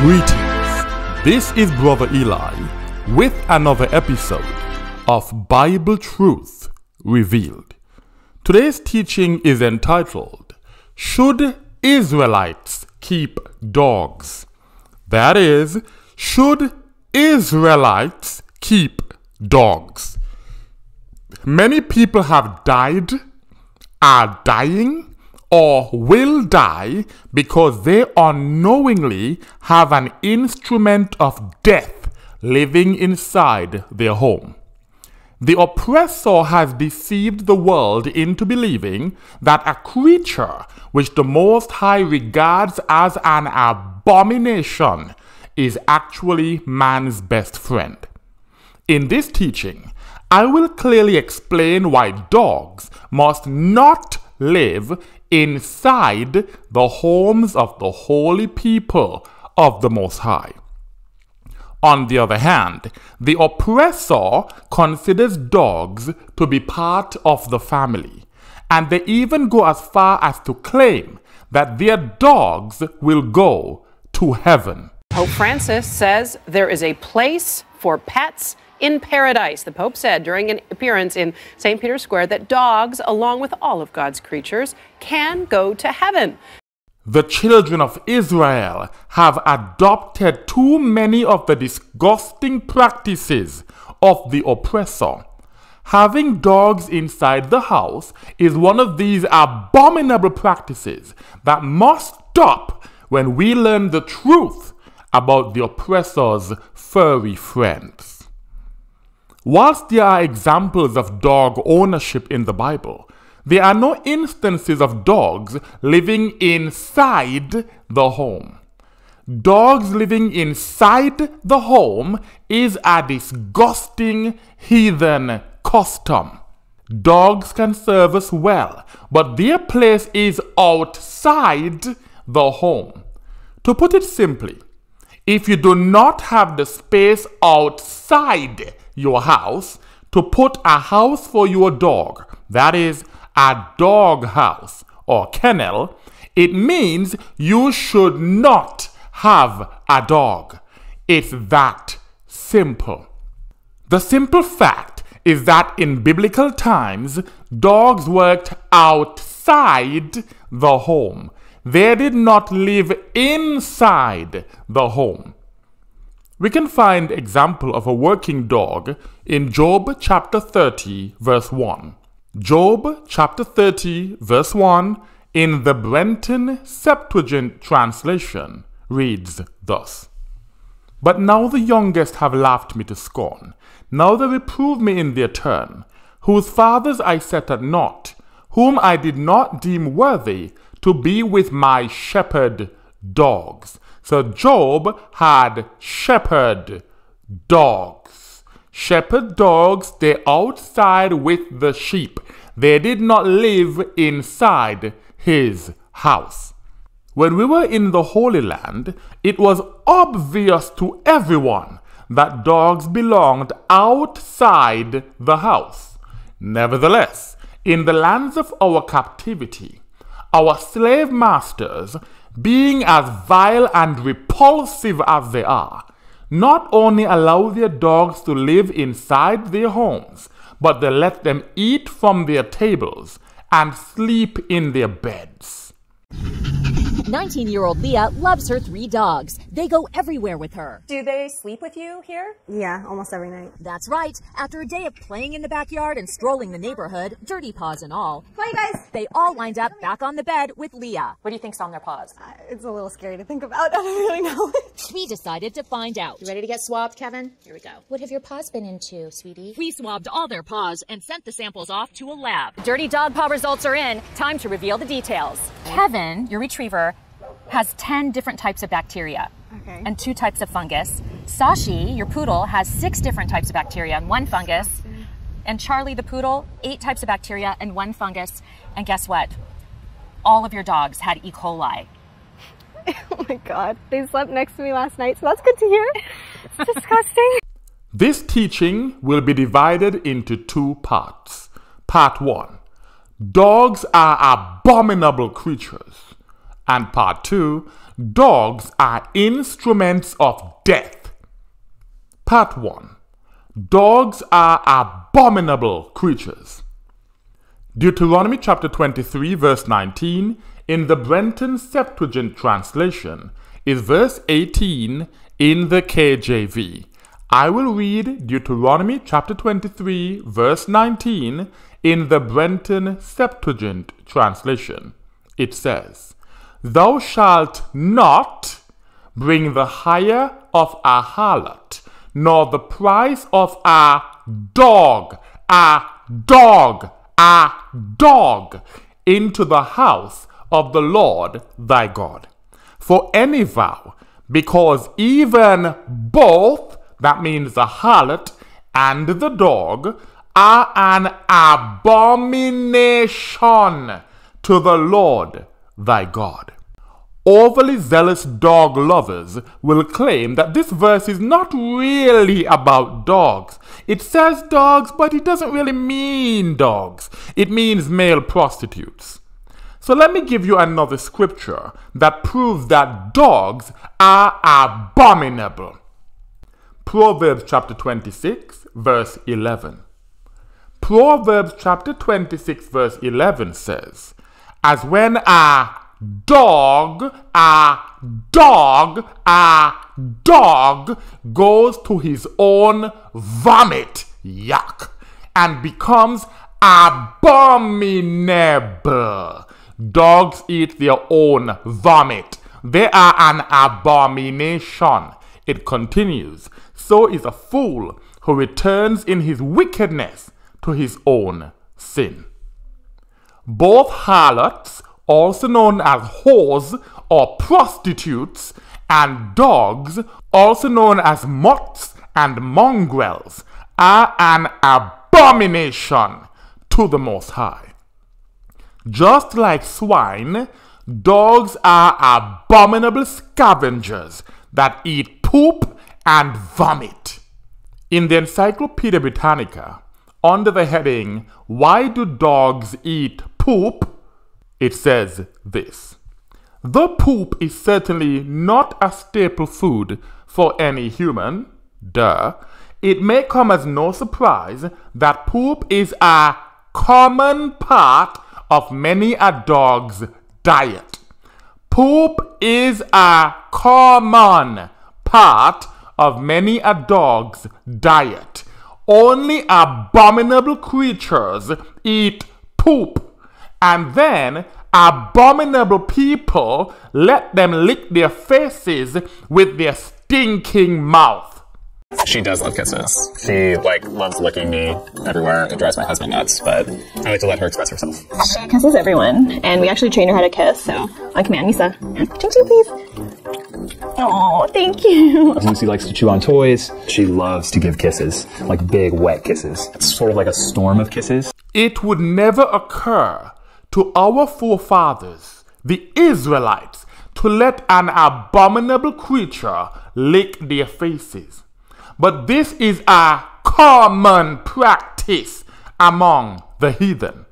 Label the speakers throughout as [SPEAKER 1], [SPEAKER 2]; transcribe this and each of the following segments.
[SPEAKER 1] Greetings. This is Brother Eli with another episode of Bible Truth Revealed. Today's teaching is entitled Should Israelites Keep Dogs? That is, should Israelites keep dogs? Many people have died, are dying, or will die because they unknowingly have an instrument of death living inside their home. The oppressor has deceived the world into believing that a creature which the Most High regards as an abomination is actually man's best friend. In this teaching, I will clearly explain why dogs must not live inside the homes of the holy people of the Most High. On the other hand, the oppressor considers dogs to be part of the family, and they even go as far as to claim that their dogs will go to heaven.
[SPEAKER 2] Pope Francis says there is a place for pets in paradise. The Pope said during an appearance in St. Peter's Square that dogs, along with all of God's creatures, can go to heaven.
[SPEAKER 1] The children of Israel have adopted too many of the disgusting practices of the oppressor. Having dogs inside the house is one of these abominable practices that must stop when we learn the truth about the oppressor's furry friends. Whilst there are examples of dog ownership in the Bible, there are no instances of dogs living inside the home. Dogs living inside the home is a disgusting heathen custom. Dogs can serve us well, but their place is outside the home. To put it simply, if you do not have the space outside your house to put a house for your dog, that is, a dog house or kennel, it means you should not have a dog. It's that simple. The simple fact is that in biblical times, dogs worked outside the home. They did not live inside the home. We can find example of a working dog in Job chapter 30 verse 1. Job chapter 30 verse 1 in the Brenton Septuagint translation reads thus. But now the youngest have laughed me to scorn. Now they reprove me in their turn, whose fathers I set at naught, whom I did not deem worthy to be with my shepherd dogs. So Job had shepherd dogs. Shepherd dogs, they outside with the sheep. They did not live inside his house. When we were in the Holy Land, it was obvious to everyone that dogs belonged outside the house. Nevertheless, in the lands of our captivity, our slave masters being as vile and repulsive as they are, not only allow their dogs to live inside their homes, but they let them eat from their tables and sleep in their beds.
[SPEAKER 3] 19 year old Leah loves her three dogs. They go everywhere with her.
[SPEAKER 4] Do they sleep with you here?
[SPEAKER 5] Yeah, almost every night.
[SPEAKER 3] That's right. After a day of playing in the backyard and strolling the neighborhood, dirty paws and all,
[SPEAKER 5] Bye, guys.
[SPEAKER 3] they all lined up back on the bed with Leah.
[SPEAKER 4] What do you think's on their paws?
[SPEAKER 5] Uh, it's a little scary to think about. I don't really know.
[SPEAKER 3] We decided to find out.
[SPEAKER 6] You ready to get swabbed, Kevin? Here we go. What have your paws been into, sweetie?
[SPEAKER 3] We swabbed all their paws and sent the samples off to a lab.
[SPEAKER 4] Dirty dog paw results are in. Time to reveal the details. Kevin, your retriever, has 10 different types of bacteria
[SPEAKER 5] Okay.
[SPEAKER 4] and two types of fungus. Sashi, your poodle, has six different types of bacteria and one fungus. And Charlie, the poodle, eight types of bacteria and one fungus. And guess what? All of your dogs had E. coli.
[SPEAKER 5] oh my god. They slept next to me last night, so that's good to hear. It's disgusting.
[SPEAKER 1] This teaching will be divided into two parts. Part 1 Dogs are abominable creatures. And part two, dogs are instruments of death. Part one, dogs are abominable creatures. Deuteronomy chapter 23, verse 19, in the Brenton Septuagint translation, is verse 18 in the KJV. I will read Deuteronomy chapter 23, verse 19 in the Brenton Septuagint translation. It says, Thou shalt not bring the hire of a harlot, nor the price of a dog, a dog, a dog, into the house of the Lord thy God. For any vow, because even both, that means the harlot and the dog, are an abomination to the Lord thy God. Overly zealous dog lovers will claim that this verse is not really about dogs. It says dogs, but it doesn't really mean dogs. It means male prostitutes. So let me give you another scripture that proves that dogs are abominable. Proverbs chapter 26, verse 11. Proverbs chapter 26, verse 11 says, As when a dog, a dog, a dog goes to his own vomit, yuck, and becomes abominable. Dogs eat their own vomit. They are an abomination. It continues, so is a fool who returns in his wickedness to his own sin. Both harlots, also known as whores or prostitutes, and dogs, also known as mutts and mongrels, are an abomination to the Most High. Just like swine, dogs are abominable scavengers that eat poop and vomit. In the Encyclopedia Britannica, under the heading, Why Do Dogs Eat Poop? it says this. The poop is certainly not a staple food for any human, duh. It may come as no surprise that poop is a common part of many a dog's diet. Poop is a common part of many a dog's diet. Only abominable creatures eat poop. And then abominable people let them lick their faces with their stinking mouth.
[SPEAKER 7] She does love kisses. She like loves licking me everywhere. It drives my husband nuts, but I like to let her express herself.
[SPEAKER 5] She kisses everyone, and we actually train her how to kiss, so on command, Misa. Ching ching, please. Oh, thank you.
[SPEAKER 7] Lucy likes to chew on toys. She loves to give kisses, like big, wet kisses. It's sort of like a storm of kisses.
[SPEAKER 1] It would never occur to our forefathers, the Israelites, to let an abominable creature lick their faces. But this is a common practice among the heathen.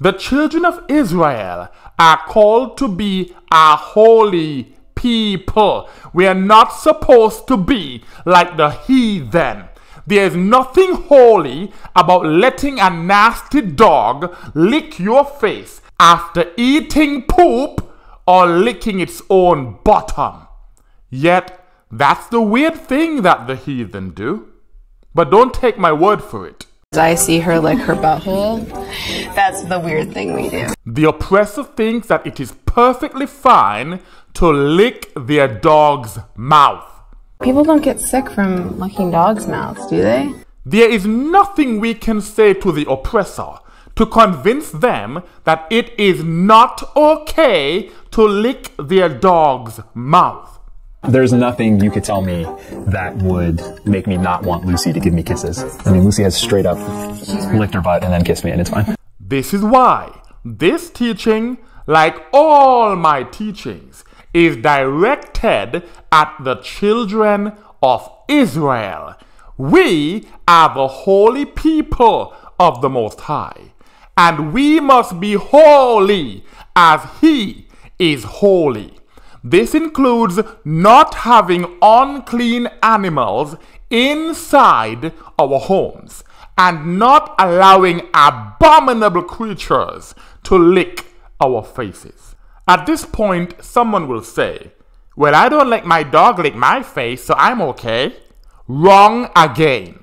[SPEAKER 1] The children of Israel are called to be a holy people. We are not supposed to be like the heathen. There is nothing holy about letting a nasty dog lick your face after eating poop or licking its own bottom. Yet that's the weird thing that the heathen do. But don't take my word for it.
[SPEAKER 2] I see her lick her butthole. That's the weird thing we do.
[SPEAKER 1] The oppressor thinks that it is perfectly fine to lick their dog's mouth.
[SPEAKER 2] People don't get sick from licking dogs' mouths, do they?
[SPEAKER 1] There is nothing we can say to the oppressor to convince them that it is not okay to lick their dog's mouth.
[SPEAKER 7] There's nothing you could tell me that would make me not want Lucy to give me kisses. I mean, Lucy has straight up licked her butt and then kissed me, and it's fine.
[SPEAKER 1] This is why this teaching, like all my teachings, is directed at the children of Israel. We are the holy people of the Most High, and we must be holy as He is holy. This includes not having unclean animals inside our homes and not allowing abominable creatures to lick our faces. At this point, someone will say, Well, I don't let my dog lick my face, so I'm okay. Wrong again.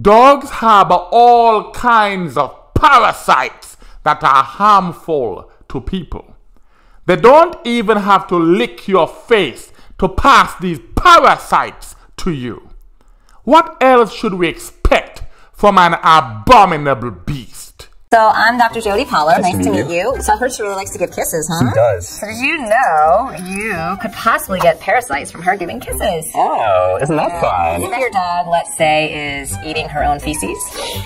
[SPEAKER 1] Dogs harbor all kinds of parasites that are harmful to people. They don't even have to lick your face to pass these parasites to you. What else should we expect from an abominable beast?
[SPEAKER 8] So I'm Dr. Jody Pollard. Nice,
[SPEAKER 7] Nice
[SPEAKER 8] to
[SPEAKER 7] to
[SPEAKER 8] meet
[SPEAKER 7] meet
[SPEAKER 8] you. So I heard she really likes to give kisses, huh?
[SPEAKER 7] She does.
[SPEAKER 8] So did you know you could possibly get parasites from her giving kisses?
[SPEAKER 7] Oh, isn't that fun?
[SPEAKER 8] If your dog, let's say, is eating her own feces,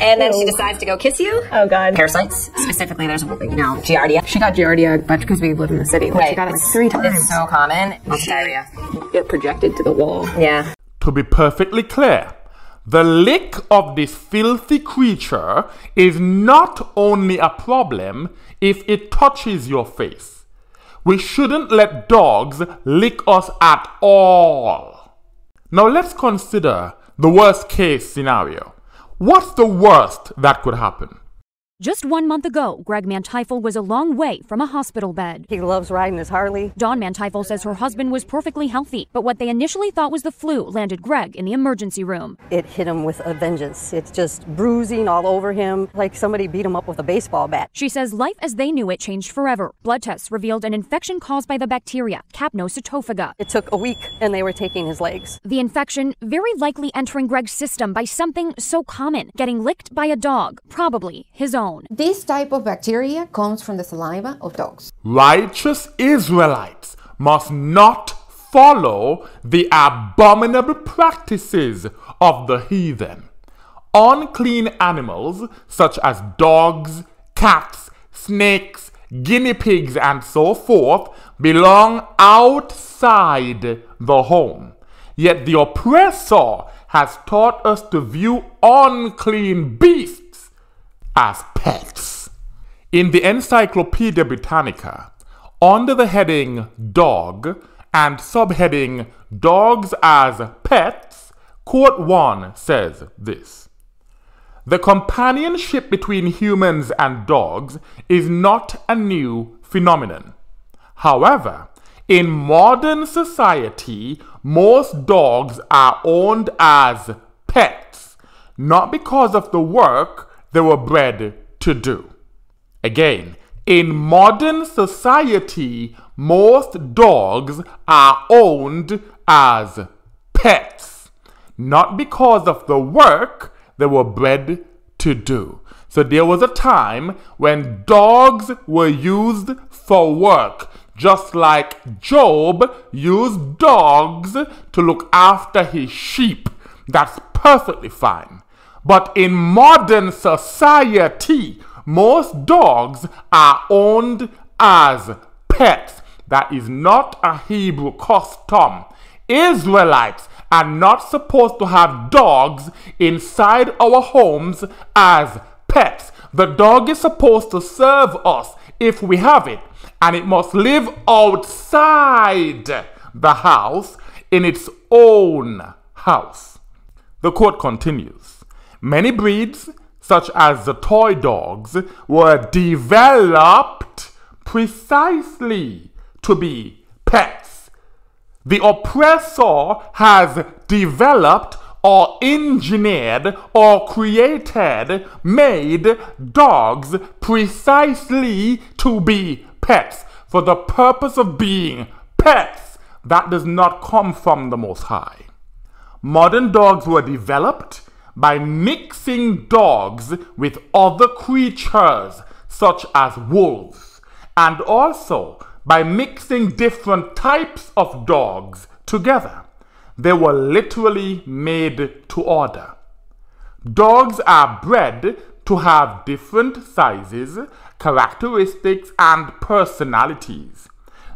[SPEAKER 8] and then she decides to go kiss you.
[SPEAKER 5] Oh god.
[SPEAKER 8] Parasites, specifically, there's a whole thing, you know Giardia.
[SPEAKER 2] She got Giardia, but because we live in the city, but she got it like three times.
[SPEAKER 8] It's so common. It's diarrhea.
[SPEAKER 2] Get projected to the wall.
[SPEAKER 8] Yeah.
[SPEAKER 1] To be perfectly clear, the lick of this filthy creature is not only a problem if it touches your face. We shouldn't let dogs lick us at all. Now let's consider the worst case scenario. What's the worst that could happen?
[SPEAKER 9] Just one month ago, Greg Manteufel was a long way from a hospital bed.
[SPEAKER 10] He loves riding his Harley.
[SPEAKER 9] Dawn Manteufel says her husband was perfectly healthy, but what they initially thought was the flu landed Greg in the emergency room.
[SPEAKER 10] It hit him with a vengeance. It's just bruising all over him, like somebody beat him up with a baseball bat.
[SPEAKER 9] She says life as they knew it changed forever. Blood tests revealed an infection caused by the bacteria, Capnocytophaga.
[SPEAKER 10] It took a week, and they were taking his legs.
[SPEAKER 9] The infection very likely entering Greg's system by something so common, getting licked by a dog, probably his own.
[SPEAKER 11] This type of bacteria comes from the saliva of dogs.
[SPEAKER 1] Righteous Israelites must not follow the abominable practices of the heathen. Unclean animals such as dogs, cats, snakes, guinea pigs, and so forth belong outside the home. Yet the oppressor has taught us to view unclean beasts as pets. In the Encyclopedia Britannica, under the heading Dog and subheading Dogs as Pets, Quote 1 says this The companionship between humans and dogs is not a new phenomenon. However, in modern society, most dogs are owned as pets, not because of the work they were bred to do. Again, in modern society, most dogs are owned as pets, not because of the work they were bred to do. So there was a time when dogs were used for work, just like Job used dogs to look after his sheep. That's perfectly fine. But in modern society, most dogs are owned as pets. That is not a Hebrew custom. Israelites are not supposed to have dogs inside our homes as pets. The dog is supposed to serve us if we have it, and it must live outside the house in its own house. The quote continues Many breeds, such as the toy dogs, were developed precisely to be pets. The oppressor has developed or engineered or created, made dogs precisely to be pets for the purpose of being pets. That does not come from the Most High. Modern dogs were developed by mixing dogs with other creatures such as wolves and also by mixing different types of dogs together. They were literally made to order. Dogs are bred to have different sizes, characteristics, and personalities.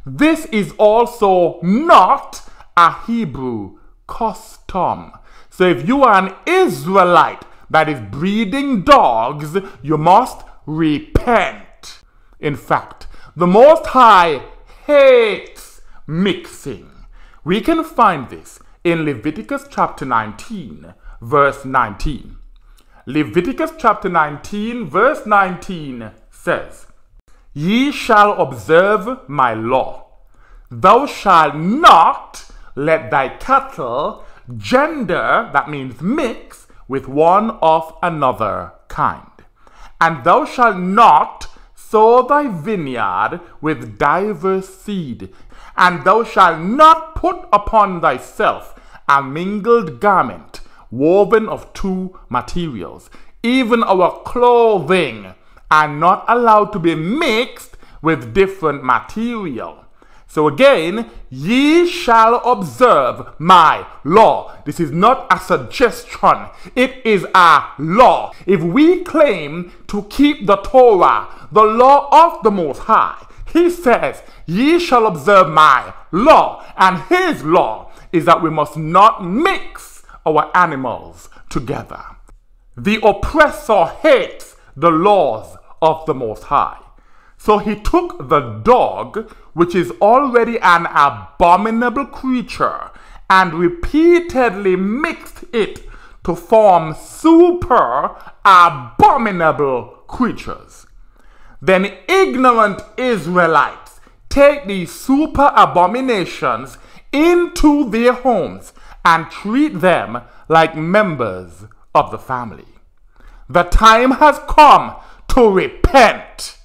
[SPEAKER 1] This is also not a Hebrew custom. So if you are an Israelite that is breeding dogs, you must repent. In fact, the Most High hates mixing. We can find this in Leviticus chapter 19, verse 19. Leviticus chapter 19, verse 19 says, Ye shall observe my law. Thou shalt not let thy cattle gender, that means mix, with one of another kind. And thou shalt not sow thy vineyard with diverse seed, and thou shalt not put upon thyself a mingled garment woven of two materials. Even our clothing are not allowed to be mixed with different material. So again, ye shall observe my law. This is not a suggestion, it is a law. If we claim to keep the Torah, the law of the Most High, he says, Ye shall observe my law. And his law is that we must not mix our animals together. The oppressor hates the laws of the Most High. So he took the dog, which is already an abominable creature, and repeatedly mixed it to form super abominable creatures. Then ignorant Israelites take these super abominations into their homes and treat them like members of the family. The time has come to repent.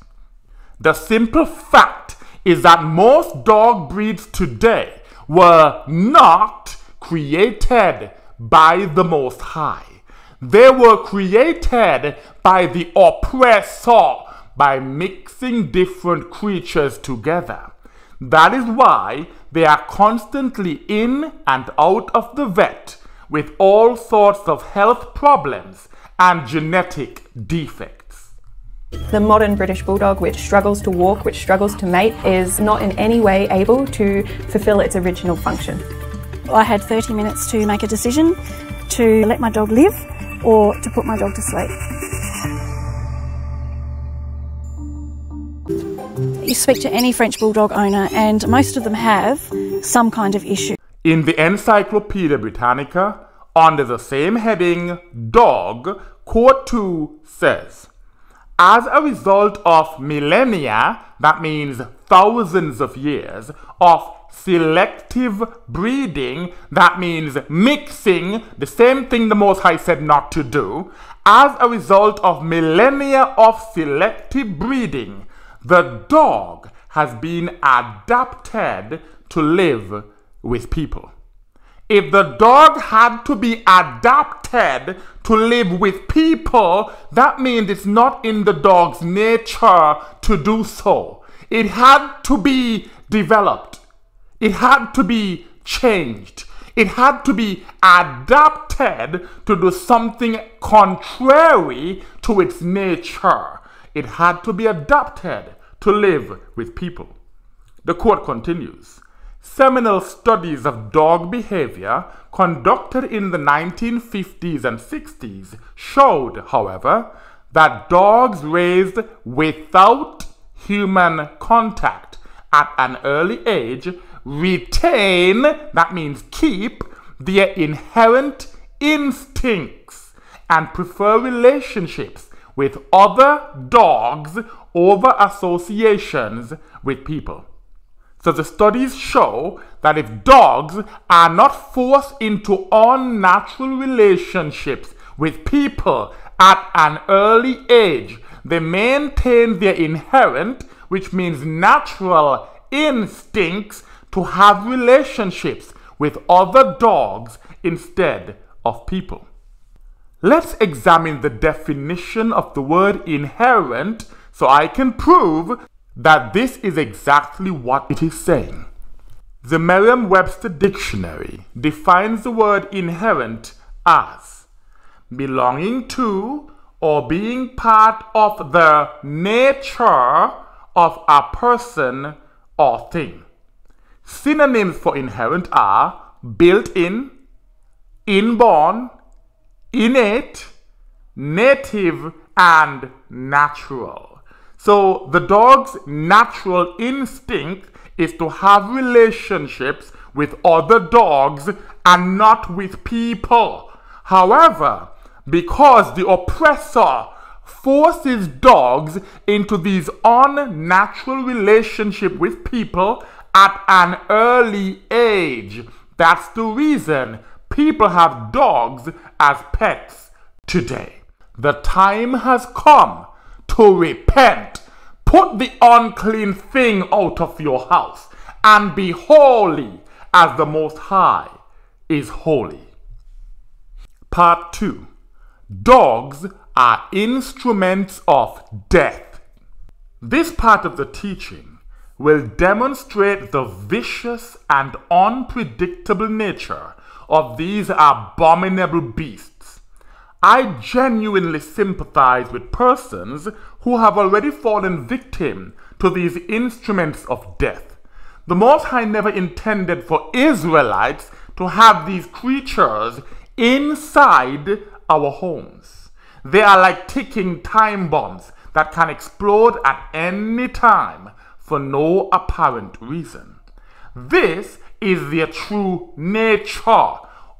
[SPEAKER 1] The simple fact is that most dog breeds today were not created by the Most High. They were created by the oppressor by mixing different creatures together. That is why they are constantly in and out of the vet with all sorts of health problems and genetic defects.
[SPEAKER 5] The modern British Bulldog, which struggles to walk, which struggles to mate, is not in any way able to fulfill its original function.
[SPEAKER 12] I had 30 minutes to make a decision to let my dog live or to put my dog to sleep. You speak to any French Bulldog owner, and most of them have some kind of issue.
[SPEAKER 1] In the Encyclopedia Britannica, under the same heading, Dog, Quote 2 says, As a result of millennia, that means thousands of years, of selective breeding, that means mixing, the same thing the Most High said not to do, as a result of millennia of selective breeding, the dog has been adapted to live with people. If the dog had to be adapted to live with people, that means it's not in the dog's nature to do so. It had to be developed. It had to be changed. It had to be adapted to do something contrary to its nature. It had to be adapted to live with people. The quote continues Seminal studies of dog behavior conducted in the 1950s and 60s showed, however, that dogs raised without human contact at an early age retain, that means keep, their inherent instincts and prefer relationships with other dogs over associations with people. So the studies show that if dogs are not forced into unnatural relationships with people at an early age, they maintain their inherent, which means natural instincts to have relationships with other dogs instead of people. Let's examine the definition of the word inherent so I can prove that this is exactly what it is saying. The Merriam Webster Dictionary defines the word inherent as belonging to or being part of the nature of a person or thing. Synonyms for inherent are built in, inborn, innate, native, and natural. So the dog's natural instinct is to have relationships with other dogs and not with people. However, because the oppressor forces dogs into these unnatural relationship with people at an early age. That's the reason people have dogs as pets today. The time has come to repent. Put the unclean thing out of your house and be holy as the Most High is holy. Part 2 Dogs are instruments of death. This part of the teaching will demonstrate the vicious and unpredictable nature of these abominable beasts. I genuinely sympathize with persons who have already fallen victim to these instruments of death. The Most High never intended for Israelites to have these creatures inside our homes. They are like ticking time bombs that can explode at any time for no apparent reason. This is their true nature,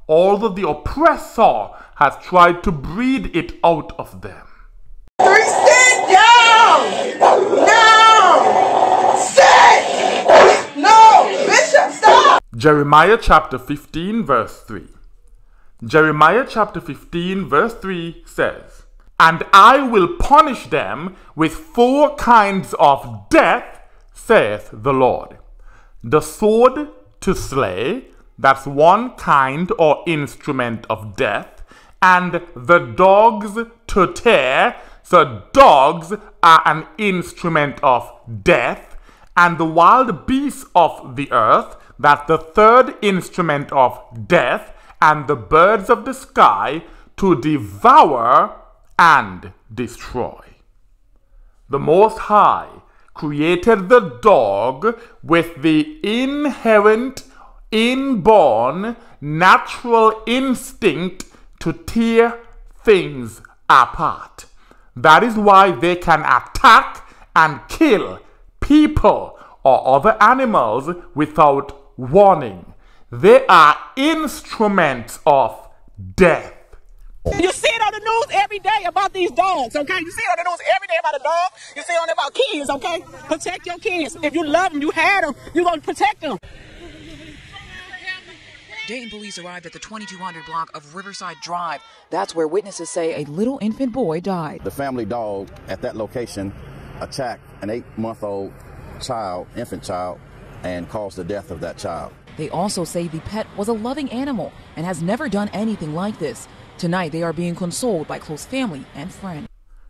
[SPEAKER 1] although the oppressor has tried to breed it out of them.
[SPEAKER 13] Sit down! No! Sit! No! Bishop, stop!
[SPEAKER 1] Jeremiah chapter 15, verse 3. Jeremiah chapter 15, verse 3 says, And I will punish them with four kinds of death, saith the Lord. The sword to slay, that's one kind or instrument of death, and the dogs to tear, so dogs are an instrument of death, and the wild beasts of the earth, that's the third instrument of death, and the birds of the sky to devour and destroy. The Most High created the dog with the inherent, inborn, natural instinct to tear things apart. That is why they can attack and kill people or other animals without warning. They are instruments of death.
[SPEAKER 14] You see it on the news every day about these dogs, okay? You see it on the news every day about a dog. You see it on about kids, okay? Protect your kids. If you love them, you had them, you're going to protect them.
[SPEAKER 15] Dayton police arrived at the 2200 block of Riverside Drive. That's where witnesses say a little infant boy died.
[SPEAKER 16] The family dog at that location attacked an eight month old child, infant child, and caused the death of that child.
[SPEAKER 15] They also say the pet was a loving animal and has never done anything like this. Tonight, they are being consoled by close family and friends.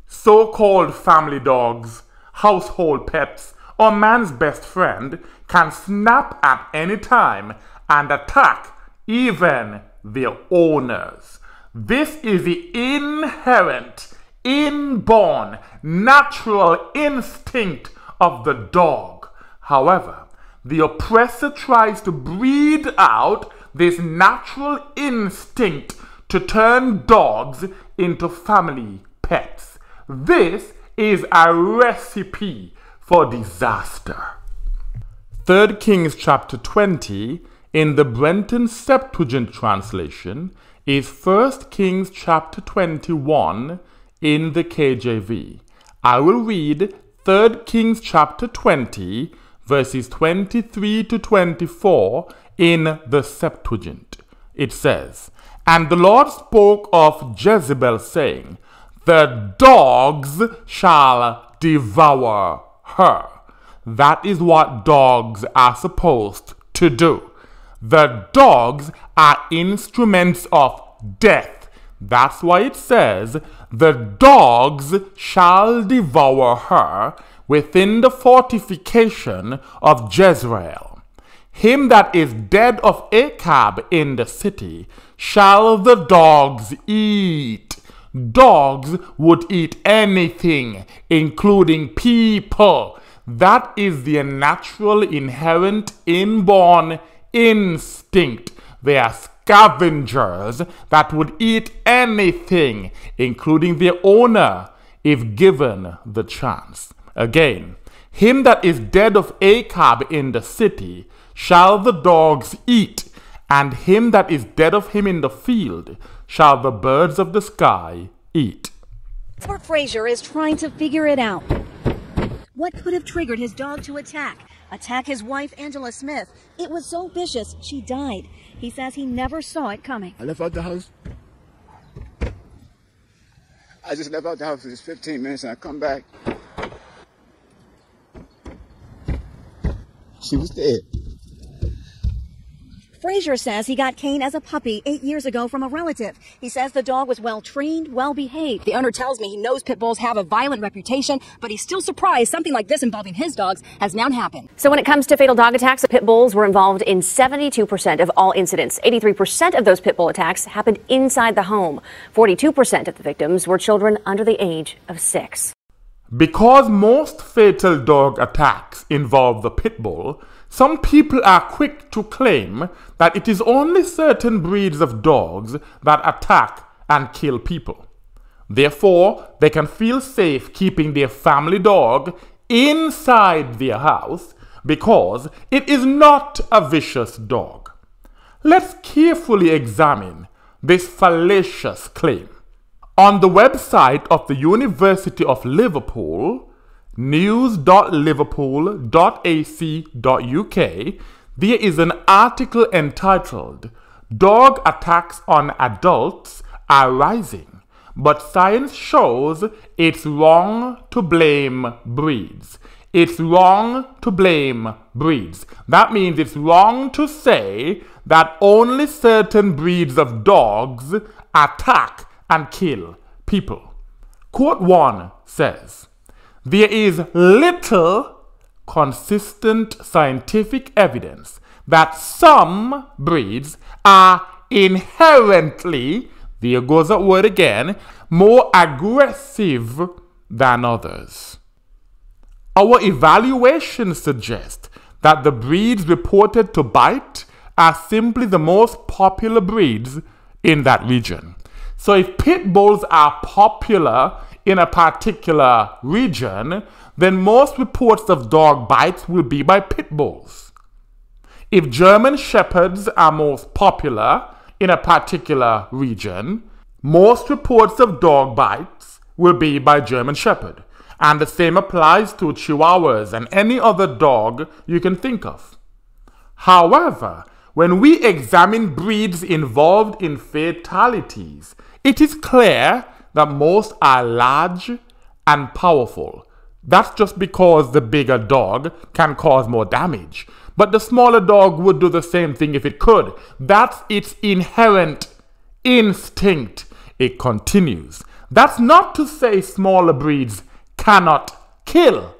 [SPEAKER 1] So called family dogs, household pets, or man's best friend can snap at any time and attack even their owners. This is the inherent, inborn, natural instinct of the dog. However, the oppressor tries to breed out this natural instinct to turn dogs into family pets. This is a recipe for disaster. 3 Kings chapter 20 in the Brenton Septuagint translation is 1 Kings chapter 21 in the KJV. I will read 3 Kings chapter 20 verses 23 to 24 in the Septuagint. It says, And the Lord spoke of Jezebel, saying, The dogs shall devour her. That is what dogs are supposed to do. The dogs are instruments of death. That's why it says, The dogs shall devour her within the fortification of Jezreel. Him that is dead of Achab in the city shall the dogs eat. Dogs would eat anything, including people. That is their natural, inherent, inborn instinct. They are scavengers that would eat anything, including their owner, if given the chance. Again, Him that is dead of Achab in the city shall the dogs eat, and him that is dead of him in the field shall the birds of the sky eat.
[SPEAKER 17] Expert Frazier is trying to figure it out. What could have triggered his dog to attack? Attack his wife, Angela Smith. It was so vicious, she died. He says he never saw it coming.
[SPEAKER 18] I left out the house. I just left out the house for just 15 minutes and I come back. She was dead.
[SPEAKER 17] Frazier says he got Kane as a puppy eight years ago from a relative. He says the dog was well trained, well behaved. The owner tells me he knows pit bulls have a violent reputation, but he's still surprised something like this involving his dogs has now happened.
[SPEAKER 19] So when it comes to fatal dog attacks, pit bulls were involved in 72% of all incidents. 83% of those pit bull attacks happened inside the home. 42% of the victims were children under the age of six.
[SPEAKER 1] Because most fatal dog attacks involve the pit bull, some people are quick to claim that it is only certain breeds of dogs that attack and kill people. Therefore, they can feel safe keeping their family dog inside their house because it is not a vicious dog. Let's carefully examine this fallacious claim. On the website of the University of Liverpool, news.liverpool.ac.uk, there is an article entitled Dog Attacks on Adults Are Rising, but science shows it's wrong to blame breeds. It's wrong to blame breeds. That means it's wrong to say that only certain breeds of dogs attack and kill people. Quote 1 says, there is little consistent scientific evidence that some breeds are inherently, there goes that word again, more aggressive than others. Our evaluation suggests that the breeds reported to bite are simply the most popular breeds in that region. So if pit bulls are popular in a particular region, then most reports of dog bites will be by pit bulls. If German shepherds are most popular in a particular region, most reports of dog bites will be by German shepherd. And the same applies to chihuahuas and any other dog you can think of. However, when we examine breeds involved in fatalities, it is clear that most are large and powerful. That's just because the bigger dog can cause more damage. But the smaller dog would do the same thing if it could. That's its inherent instinct. It continues. That's not to say smaller breeds cannot kill.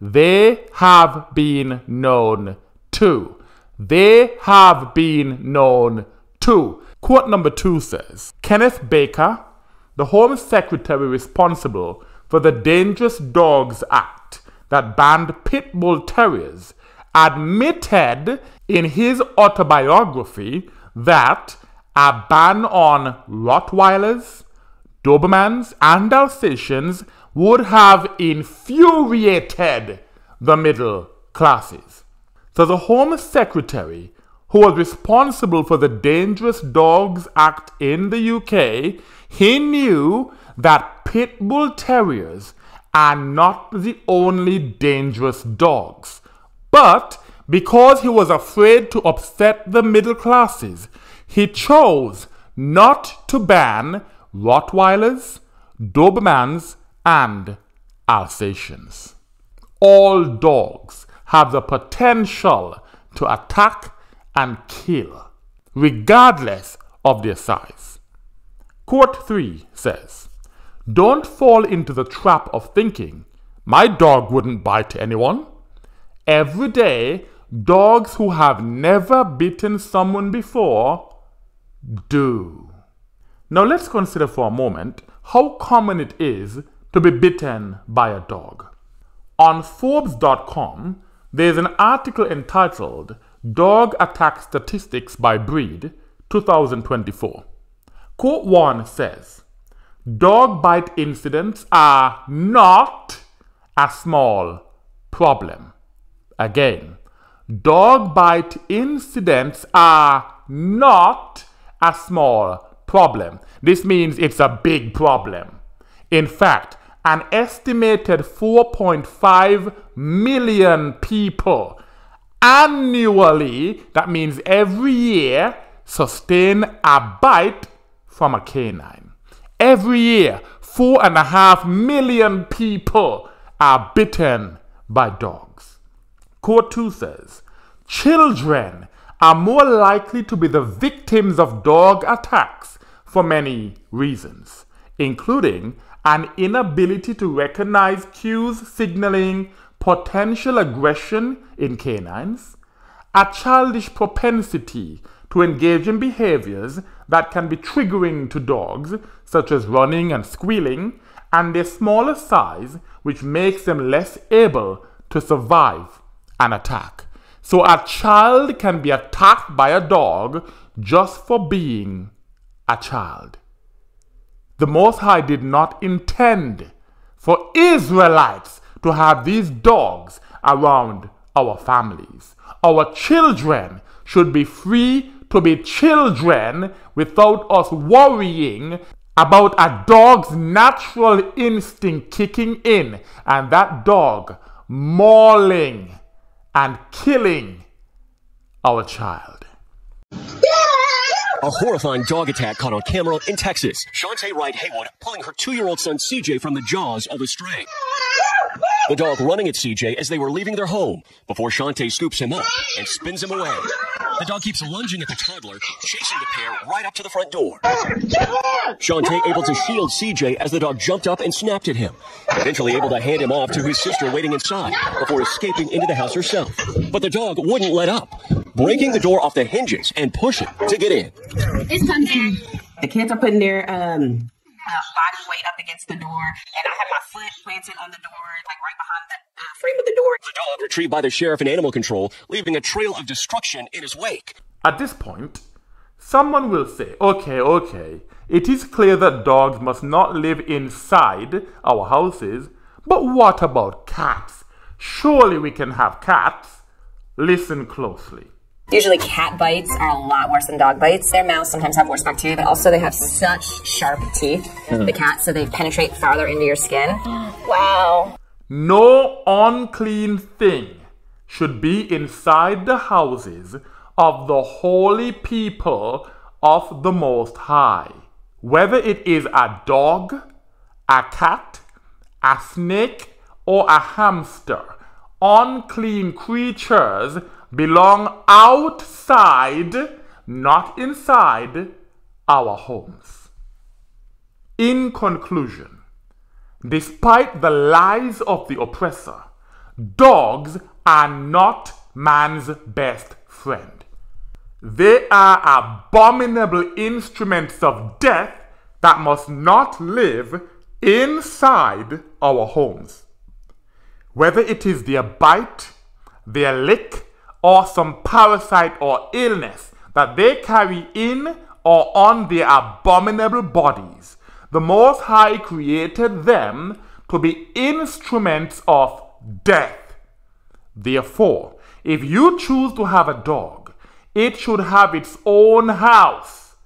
[SPEAKER 1] They have been known to. They have been known to. Quote number two says Kenneth Baker, the Home Secretary responsible for the Dangerous Dogs Act that banned pit bull terriers, admitted in his autobiography that a ban on Rottweilers, Dobermans, and Alsatians would have infuriated the middle classes. So the Home Secretary, who was responsible for the Dangerous Dogs Act in the UK, he knew that pit bull terriers are not the only dangerous dogs. But because he was afraid to upset the middle classes, he chose not to ban Rottweilers, Dobermans, and Alsatians. All dogs have the potential to attack and kill, regardless of their size. Quote 3 says, Don't fall into the trap of thinking, my dog wouldn't bite anyone. Every day, dogs who have never bitten someone before do. Now let's consider for a moment how common it is to be bitten by a dog. On Forbes.com, there's an article entitled Dog Attack Statistics by Breed 2024. Quote 1 says, Dog bite incidents are not a small problem. Again, dog bite incidents are not a small problem. This means it's a big problem. In fact, an estimated 4.5 million people annually, that means every year, sustain a bite from a canine. Every year, four and a half million people are bitten by dogs. Court says, children are more likely to be the victims of dog attacks for many reasons, including an inability to recognize cues signaling potential aggression in canines, a childish propensity to engage in behaviors that can be triggering to dogs, such as running and squealing, and their smaller size, which makes them less able to survive an attack. So a child can be attacked by a dog just for being a child. The Most High did not intend for Israelites to have these dogs around our families. Our children should be free to be children without us worrying about a dog's natural instinct kicking in and that dog mauling and killing our child.
[SPEAKER 20] A horrifying dog attack caught on camera in Texas. Shantae Wright Haywood pulling her two-year-old son CJ from the jaws of a stray. The dog running at CJ as they were leaving their home before Shantae scoops him up and spins him away. The dog keeps lunging at the toddler, chasing the pair right up to the front door. Shantae able to shield CJ as the dog jumped up and snapped at him, eventually able to hand him off to his sister waiting inside before escaping into the house herself. But the dog wouldn't let up, breaking the door off the hinges and pushing to get in.
[SPEAKER 8] It's time The kids are putting their um uh, body weight up against the door, and I have my foot planted on the door, like right behind the uh, frame of the door.
[SPEAKER 20] The dog retrieved by the sheriff and animal control, leaving a trail of destruction in his wake.
[SPEAKER 1] At this point, someone will say, okay, okay, it is clear that dogs must not live inside our houses, but what about cats? Surely we can have cats. Listen closely.
[SPEAKER 8] Usually cat bites are a lot worse than dog bites. Their mouths sometimes have worse bacteria, but also they have such sharp teeth,
[SPEAKER 1] Mhm.
[SPEAKER 8] the cat, so they penetrate farther into your skin. Wow.
[SPEAKER 1] No unclean thing should be inside the houses of the holy people of the Most High. Whether it is a dog, a cat, a snake, or a hamster, unclean creatures belong outside, not inside our homes. In conclusion, despite the lies of the oppressor, dogs are not man's best friend. They are abominable instruments of death that must not live inside our homes. Whether it is their bite, their lick, or some parasite or illness that they carry in or on their abominable bodies, the Most High created them to be instruments of death. Therefore, if you choose to have a dog, it should have its own house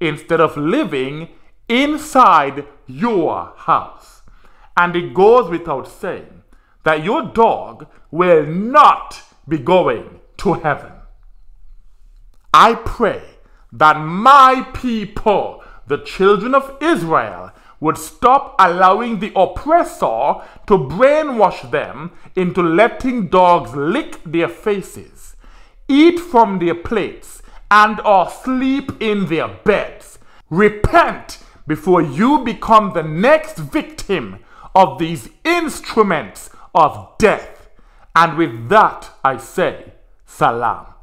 [SPEAKER 1] instead of living inside your house. And it goes without saying that your dog will not be going to heaven. I pray that my people, the children of Israel, would stop allowing the oppressor to brainwash them into letting dogs lick their faces, eat from their plates, and or sleep in their beds. Repent before you become the next victim of these instruments of death. And with that, I say, Salam.